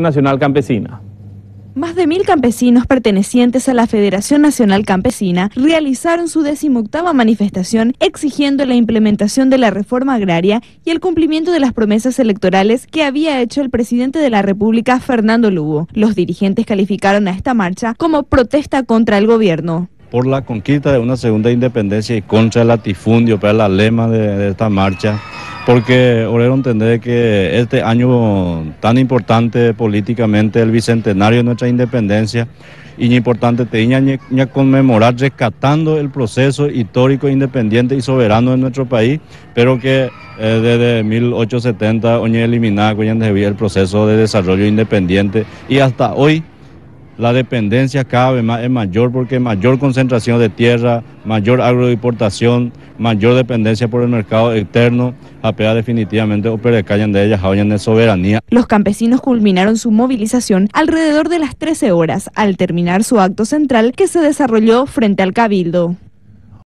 Nacional Campesina. Más de mil campesinos pertenecientes a la Federación Nacional Campesina realizaron su decimoctava manifestación exigiendo la implementación de la reforma agraria y el cumplimiento de las promesas electorales que había hecho el presidente de la República, Fernando Lugo. Los dirigentes calificaron a esta marcha como protesta contra el gobierno por la conquista de una segunda independencia y contra el latifundio, para la lema de, de esta marcha porque Obrero entender que este año tan importante políticamente, el bicentenario de nuestra independencia, y importante tenía que conmemorar rescatando el proceso histórico, independiente y soberano de nuestro país, pero que eh, desde 1870 oñe eliminada el proceso de desarrollo independiente y hasta hoy la dependencia cada vez más es mayor porque mayor concentración de tierra, mayor agroexportación, mayor dependencia por el mercado externo, apea definitivamente callan de ellas de soberanía. Los campesinos culminaron su movilización alrededor de las 13 horas al terminar su acto central que se desarrolló frente al Cabildo.